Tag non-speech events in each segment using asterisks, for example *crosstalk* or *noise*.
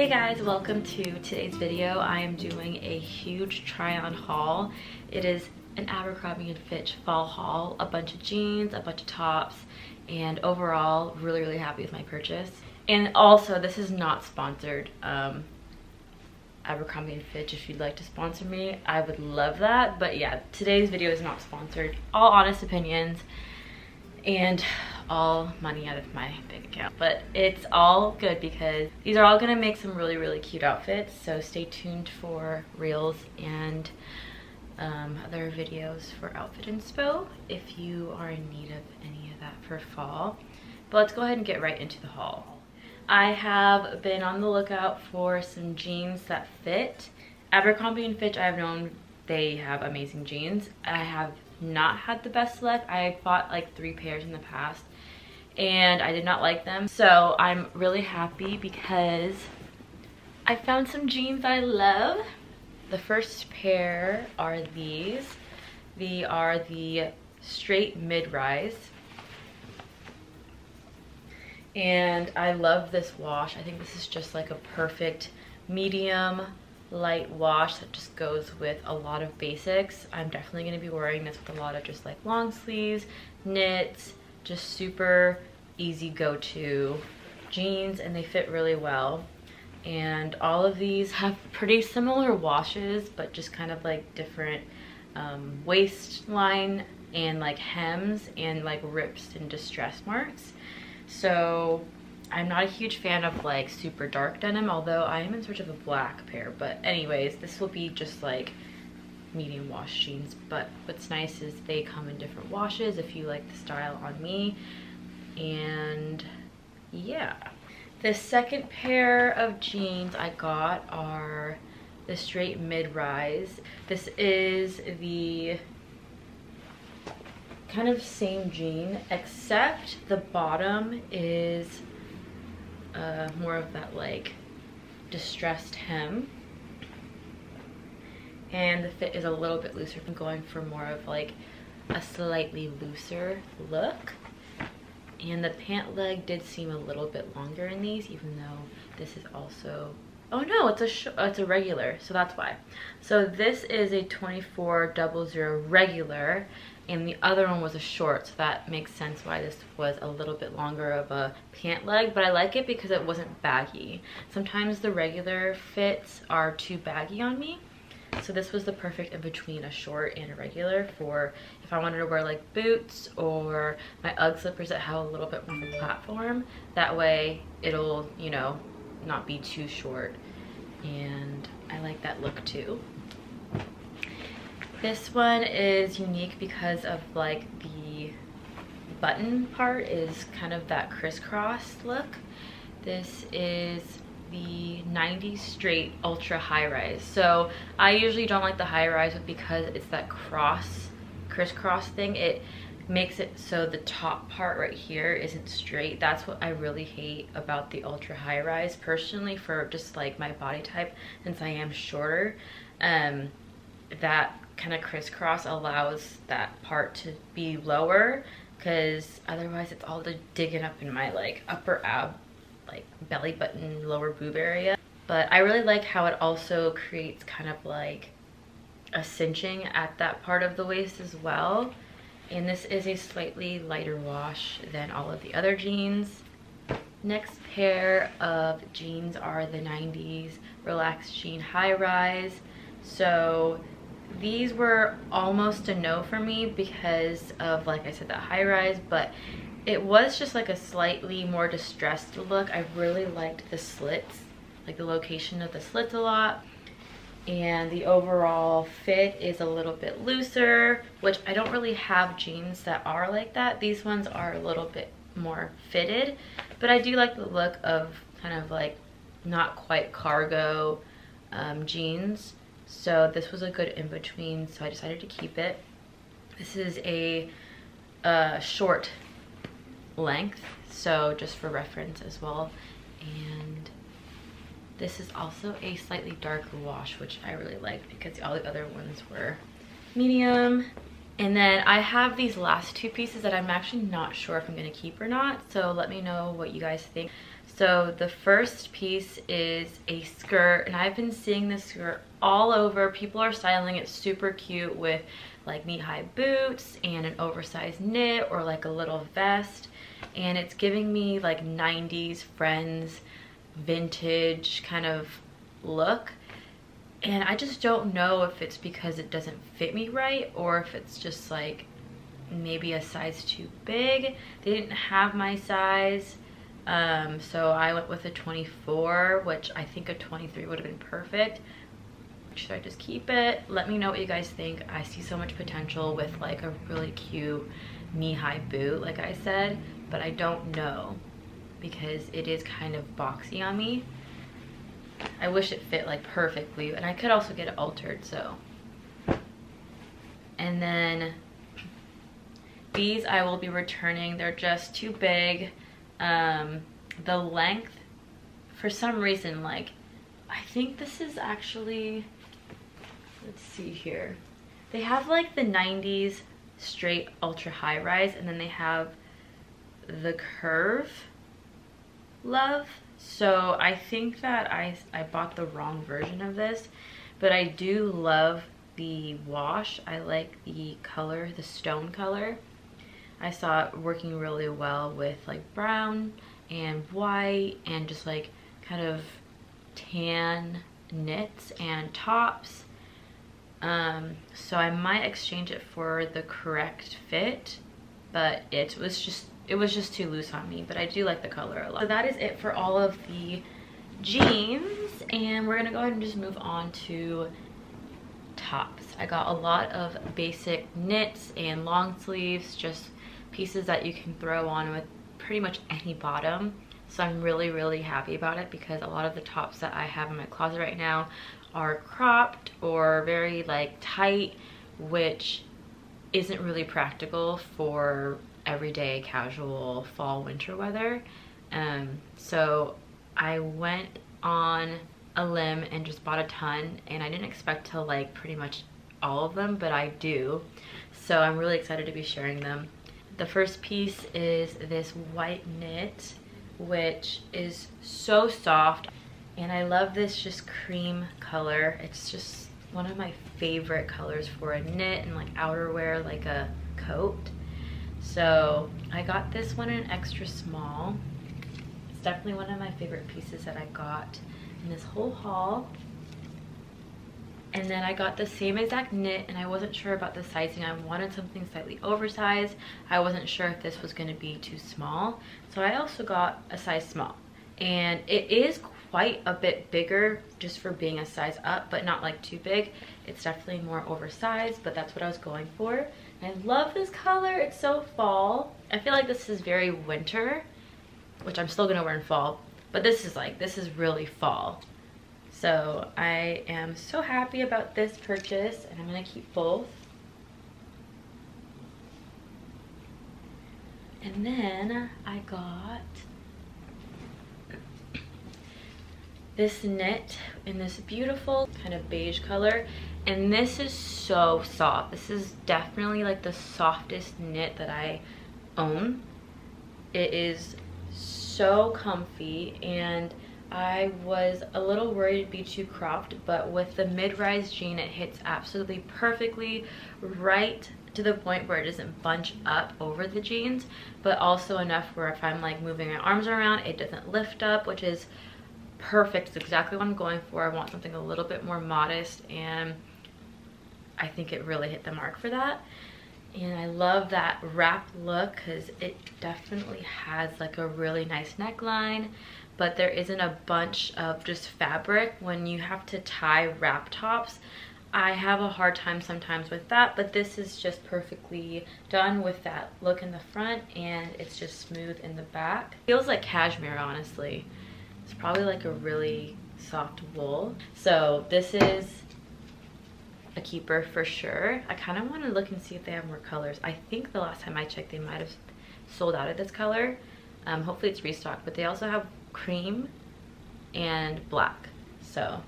Hey guys, welcome to today's video. I am doing a huge try on haul. It is an Abercrombie & Fitch fall haul, a bunch of jeans, a bunch of tops, and overall really really happy with my purchase. And also this is not sponsored. Um, Abercrombie & Fitch if you'd like to sponsor me I would love that but yeah today's video is not sponsored all honest opinions and all money out of my bank account but it's all good because these are all gonna make some really really cute outfits so stay tuned for reels and um, other videos for outfit inspo if you are in need of any of that for fall but let's go ahead and get right into the haul I have been on the lookout for some jeans that fit. Abercrombie & Fitch, I've known they have amazing jeans. I have not had the best luck. I bought like three pairs in the past and I did not like them. So I'm really happy because I found some jeans I love. The first pair are these. They are the straight mid-rise and I love this wash. I think this is just like a perfect medium light wash that just goes with a lot of basics. I'm definitely going to be wearing this with a lot of just like long sleeves, knits, just super easy go-to jeans and they fit really well. And all of these have pretty similar washes but just kind of like different um, waistline and like hems and like rips and distress marks. So I'm not a huge fan of like super dark denim, although I am in search of a black pair. But anyways, this will be just like medium wash jeans. But what's nice is they come in different washes if you like the style on me. And yeah. The second pair of jeans I got are the straight mid-rise. This is the kind of same jean except the bottom is uh, more of that like distressed hem and the fit is a little bit looser I'm going for more of like a slightly looser look and the pant leg did seem a little bit longer in these even though this is also oh no it's a it's a regular so that's why. So this is a 2400 regular and the other one was a short so that makes sense why this was a little bit longer of a pant leg but I like it because it wasn't baggy. Sometimes the regular fits are too baggy on me so this was the perfect in between a short and a regular for if I wanted to wear like boots or my Ugg slippers that have a little bit more of a platform. That way it'll you know not be too short. And I like that look too. This one is unique because of like the button part is kind of that crisscross look. This is the 90 straight ultra high rise. So I usually don't like the high rise because it's that cross crisscross thing. It makes it so the top part right here isn't straight. That's what I really hate about the ultra high rise personally for just like my body type since I am shorter. Um, that kind of crisscross allows that part to be lower because otherwise it's all the digging up in my like upper ab like belly button lower boob area. But I really like how it also creates kind of like a cinching at that part of the waist as well. And this is a slightly lighter wash than all of the other jeans. Next pair of jeans are the 90s relaxed jean high rise. So these were almost a no for me because of, like I said, the high rise, but it was just like a slightly more distressed look. I really liked the slits, like the location of the slits a lot. And the overall fit is a little bit looser, which I don't really have jeans that are like that. These ones are a little bit more fitted, but I do like the look of kind of like not quite cargo um, jeans so this was a good in-between, so I decided to keep it. This is a, a short length, so just for reference as well. And this is also a slightly darker wash, which I really like because all the other ones were medium. And then I have these last two pieces that I'm actually not sure if I'm gonna keep or not. So let me know what you guys think. So the first piece is a skirt and I've been seeing this skirt all over. People are styling it super cute with like knee-high boots and an oversized knit or like a little vest. And it's giving me like 90s Friends vintage kind of look. And I just don't know if it's because it doesn't fit me right or if it's just like maybe a size too big. They didn't have my size. Um, so I went with a 24, which I think a 23 would have been perfect. Should I just keep it? Let me know what you guys think. I see so much potential with like a really cute knee-high boot, like I said, but I don't know because it is kind of boxy on me. I wish it fit like perfectly and I could also get it altered, so. And then these I will be returning. They're just too big. Um, the length, for some reason, like, I think this is actually, let's see here. They have like the 90s straight ultra high rise and then they have the curve love. So I think that I, I bought the wrong version of this, but I do love the wash. I like the color, the stone color. I saw it working really well with like brown and white and just like kind of tan knits and tops. Um, so I might exchange it for the correct fit, but it was just it was just too loose on me, but I do like the color a lot. So that is it for all of the jeans, and we're gonna go ahead and just move on to tops. I got a lot of basic knits and long sleeves, just pieces that you can throw on with pretty much any bottom. So I'm really, really happy about it because a lot of the tops that I have in my closet right now are cropped or very like tight, which isn't really practical for everyday casual fall winter weather. Um, so I went on a limb and just bought a ton and I didn't expect to like pretty much all of them, but I do. So I'm really excited to be sharing them. The first piece is this white knit, which is so soft. And I love this just cream color. It's just one of my favorite colors for a knit and like outerwear, like a coat. So I got this one in extra small. It's definitely one of my favorite pieces that I got in this whole haul and then I got the same exact knit and I wasn't sure about the sizing. I wanted something slightly oversized. I wasn't sure if this was gonna be too small. So I also got a size small. And it is quite a bit bigger just for being a size up, but not like too big. It's definitely more oversized, but that's what I was going for. I love this color, it's so fall. I feel like this is very winter, which I'm still gonna wear in fall, but this is like, this is really fall. So I am so happy about this purchase and I'm gonna keep both. And then I got this knit in this beautiful kind of beige color. And this is so soft. This is definitely like the softest knit that I own. It is so comfy and I was a little worried it'd be too cropped, but with the mid-rise jean, it hits absolutely perfectly right to the point where it doesn't bunch up over the jeans, but also enough where if I'm like moving my arms around, it doesn't lift up, which is perfect. It's exactly what I'm going for. I want something a little bit more modest and I think it really hit the mark for that. And I love that wrap look because it definitely has like a really nice neckline but there isn't a bunch of just fabric when you have to tie wrap tops. I have a hard time sometimes with that, but this is just perfectly done with that look in the front and it's just smooth in the back. Feels like cashmere, honestly. It's probably like a really soft wool. So this is a keeper for sure. I kind of want to look and see if they have more colors. I think the last time I checked, they might have sold out of this color. Um, hopefully it's restocked, but they also have cream and black. So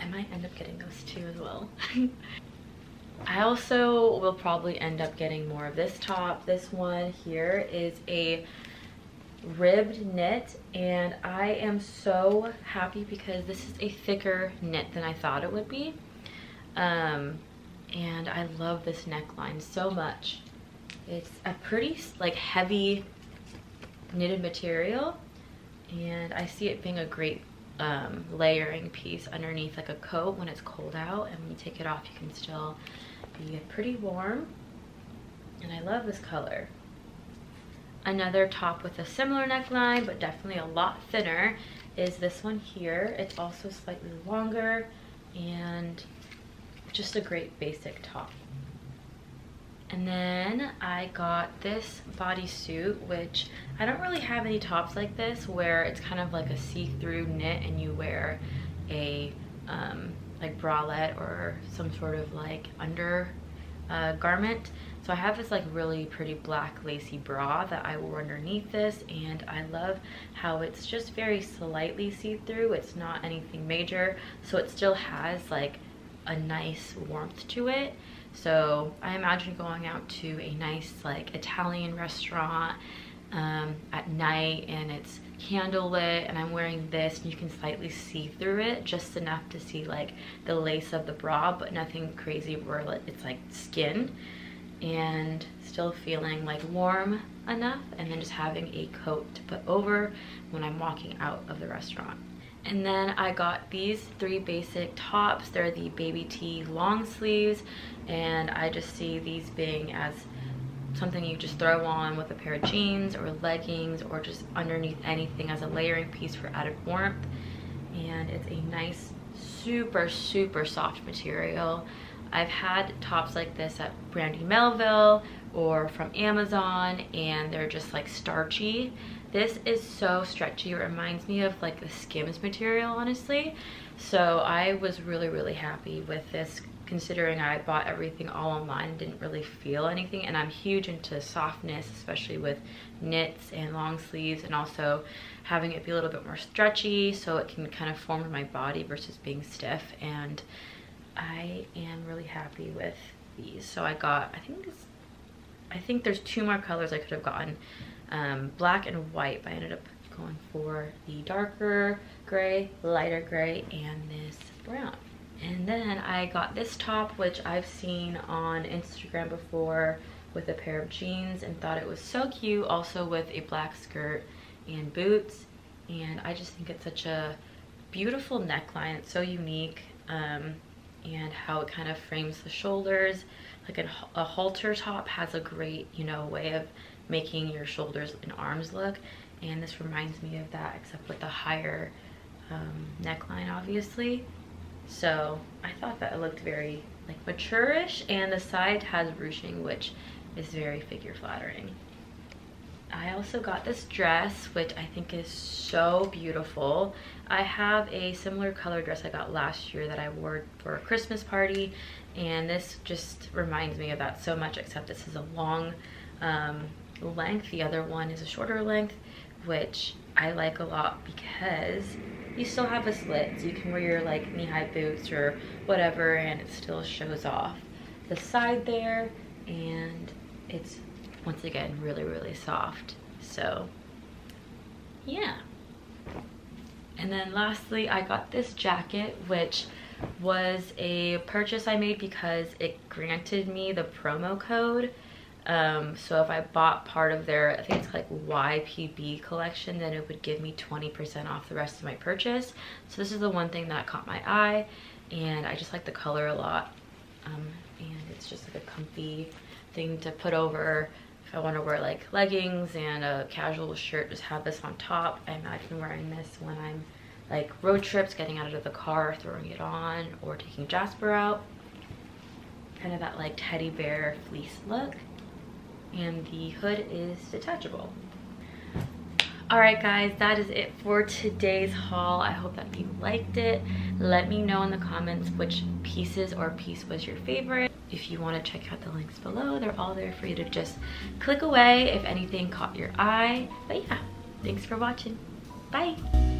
I might end up getting those two as well. *laughs* I also will probably end up getting more of this top. This one here is a ribbed knit and I am so happy because this is a thicker knit than I thought it would be. Um, and I love this neckline so much. It's a pretty like heavy knitted material and I see it being a great um, layering piece underneath like a coat when it's cold out and when you take it off you can still be pretty warm and I love this color. Another top with a similar neckline but definitely a lot thinner is this one here. It's also slightly longer and just a great basic top. And then I got this bodysuit, which I don't really have any tops like this where it's kind of like a see-through knit and you wear a um, like bralette or some sort of like under uh, garment. So I have this like really pretty black lacy bra that I wore underneath this and I love how it's just very slightly see-through. It's not anything major. So it still has like a nice warmth to it so I imagine going out to a nice like Italian restaurant um, at night and it's candlelit and I'm wearing this and you can slightly see through it just enough to see like the lace of the bra but nothing crazy where it's like skin and still feeling like warm enough and then just having a coat to put over when I'm walking out of the restaurant. And then I got these three basic tops. They're the baby tee long sleeves. And I just see these being as something you just throw on with a pair of jeans or leggings or just underneath anything as a layering piece for added warmth. And it's a nice, super, super soft material. I've had tops like this at Brandy Melville or from Amazon and they're just like starchy this is so stretchy. It reminds me of like the Skims material, honestly. So I was really, really happy with this considering I bought everything all online didn't really feel anything. And I'm huge into softness, especially with knits and long sleeves and also having it be a little bit more stretchy so it can kind of form my body versus being stiff. And I am really happy with these. So I got, I think this, I think there's two more colors I could have gotten um, black and white, but I ended up going for the darker gray, lighter gray, and this brown. And then I got this top, which I've seen on Instagram before with a pair of jeans and thought it was so cute, also with a black skirt and boots. And I just think it's such a beautiful neckline. It's so unique. Um, and how it kind of frames the shoulders. Like a, a halter top has a great, you know, way of making your shoulders and arms look. And this reminds me of that except with the higher um, neckline obviously. So I thought that it looked very like mature-ish and the side has ruching which is very figure flattering. I also got this dress, which I think is so beautiful. I have a similar color dress I got last year that I wore for a Christmas party, and this just reminds me of that so much, except this is a long um, length. The other one is a shorter length, which I like a lot because you still have a slit. So you can wear your like knee-high boots or whatever and it still shows off the side there. And it's, once again, really, really soft. So, yeah. And then lastly, I got this jacket, which was a purchase I made because it granted me the promo code um, so if I bought part of their, I think it's like YPB collection, then it would give me 20% off the rest of my purchase. So this is the one thing that caught my eye and I just like the color a lot. Um, and it's just like a comfy thing to put over if I want to wear like leggings and a casual shirt, just have this on top. I imagine wearing this when I'm like road trips, getting out of the car, throwing it on, or taking Jasper out. Kind of that like teddy bear fleece look and the hood is detachable. Alright guys, that is it for today's haul. I hope that you liked it. Let me know in the comments which pieces or piece was your favorite. If you want to check out the links below, they're all there for you to just click away if anything caught your eye. But yeah, thanks for watching. Bye!